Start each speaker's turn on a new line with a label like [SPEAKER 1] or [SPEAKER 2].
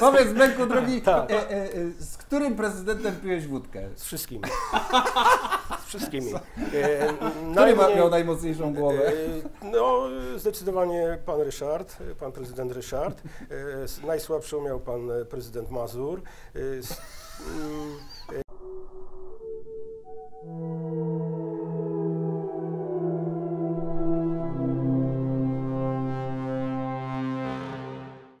[SPEAKER 1] Powiedz, Benku, drogi,
[SPEAKER 2] Tak.
[SPEAKER 1] e, e, e, z którym prezydentem piłeś wódkę?
[SPEAKER 2] Z wszystkimi. Z wszystkimi. E,
[SPEAKER 1] Który ma- miał najmocniejszą głowę?
[SPEAKER 2] E, no, zdecydowanie pan Ryszard, e, pan prezydent Ryszard. E, Najsłabszą miał pan e, prezydent Mazur.